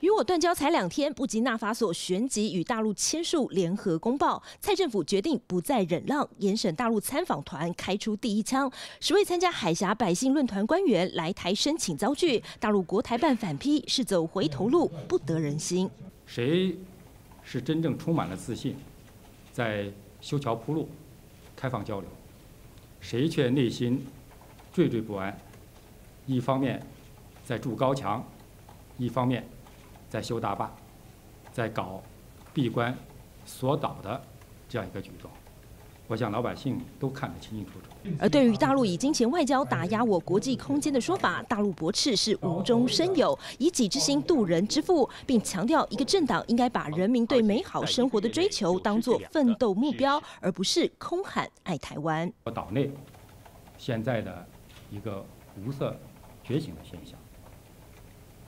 与我断交才两天，布吉纳法索旋即与大陆签署联合公报。蔡政府决定不再忍让，严审大陆参访团开出第一枪。十位参加海峡百姓论坛官员来台申请遭拒，大陆国台办反批是走回头路，不得人心。谁是真正充满了自信，在修桥铺路、开放交流？谁却内心惴惴不安？一方面在筑高墙，一方面。在修大坝，在搞闭关锁岛的这样一个举动，我想老百姓都看得清清楚楚。而对于大陆以金钱外交打压我国际空间的说法，大陆驳斥是无中生有，以己之心度人之腹，并强调一个政党应该把人民对美好生活的追求当作奋斗目标，而不是空喊爱台湾。岛内现在的一个无色觉醒的现象。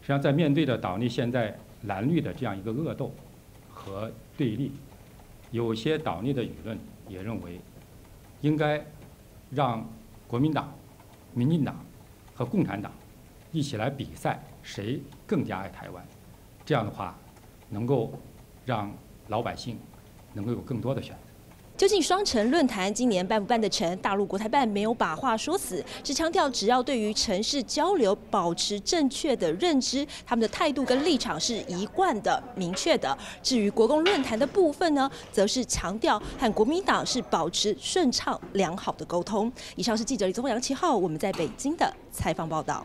实际上，在面对着岛内现在蓝绿的这样一个恶斗和对立，有些岛内的舆论也认为，应该让国民党、民进党和共产党一起来比赛，谁更加爱台湾。这样的话，能够让老百姓能够有更多的选择。究竟双城论坛今年办不办得成？大陆国台办没有把话说死，只强调只要对于城市交流保持正确的认知，他们的态度跟立场是一贯的、明确的。至于国共论坛的部分呢，则是强调和国民党是保持顺畅良好的沟通。以上是记者李宗阳七号我们在北京的采访报道。